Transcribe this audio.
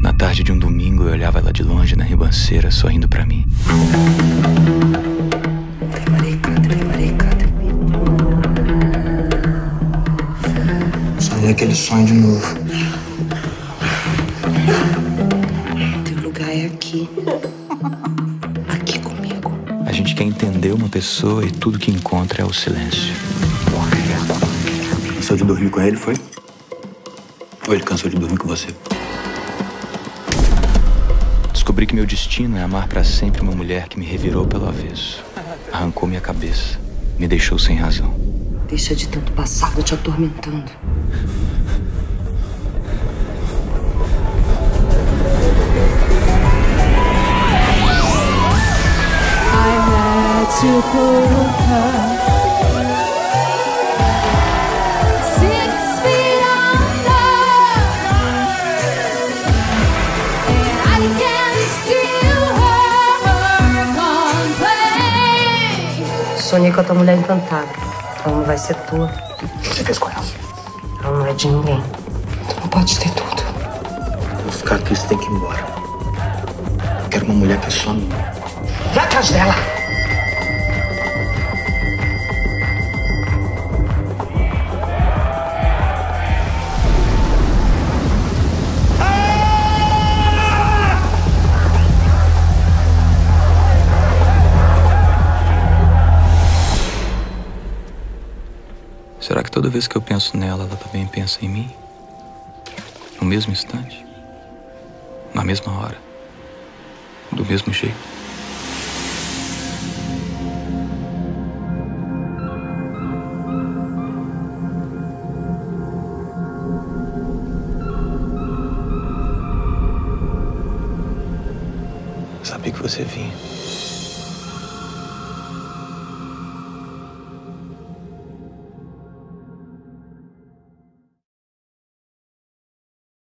Na tarde de um domingo, eu olhava ela de longe na ribanceira, sorrindo pra mim. Sonhei aquele sonho de novo. Aqui. Aqui comigo. A gente quer entender uma pessoa e tudo que encontra é o silêncio. Cansou de dormir com ele, foi? Ou ele cansou de dormir com você? Descobri que meu destino é amar pra sempre uma mulher que me revirou pelo avesso. Arrancou minha cabeça, me deixou sem razão. Deixa de tanto passado te atormentando. Sonhei com a tua mulher encantada. Ela não vai ser tua. O que você fez com ela? Ela não é de ninguém. Tu não pode ter tudo. Vou ficar aqui, você tem que ir embora. Eu quero uma mulher que é só minha. Vai atrás dela! Toda vez que eu penso nela, ela também pensa em mim? No mesmo instante? Na mesma hora? Do mesmo jeito? Sabia que você vinha.